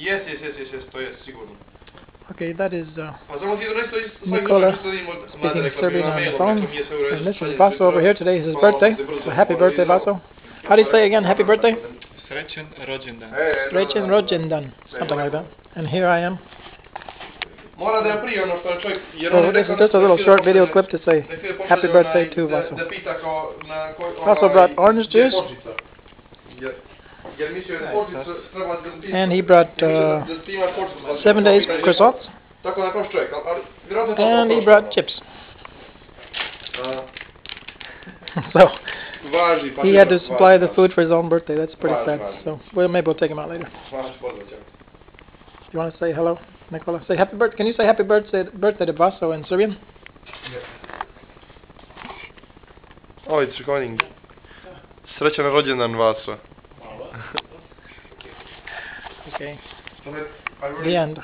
Jest, jest, jest, jest, jest, to jest, sigurno. Okay, that is uh, A samo ti resto Nicola speaking Serbian on the phone. And this is Vaso over here. Today is his birthday. So happy birthday, Vaso. How do you say again? Happy birthday? Srećen rođendan. Srećen rođendan. Something like that. And here I am. Mora da je prije ono što je čovjek... Jer So this is just a little short video clip to say happy birthday to Vaso. Da pita kao na koji... Vaso ovaj, brought orange gdje je juice. And he brought, jer mislio uh, da- da ti imaš kožicu, pa- Seven days croissants. Tako da prošli čovjek, ali- ali vjerojatno je to And he brought chips. So he had to supply the food for his own birthday. That's pretty Right, sad. So well, maybe we'll take him out later. Važi, pozdrav ćao. You want to say hello, Nicola? Say happy birthday. Can you say happy birthday birthday to Vaso in Serbian? Oh, it's recording. Srećan rođendan Vaso. Okay. Really, The end.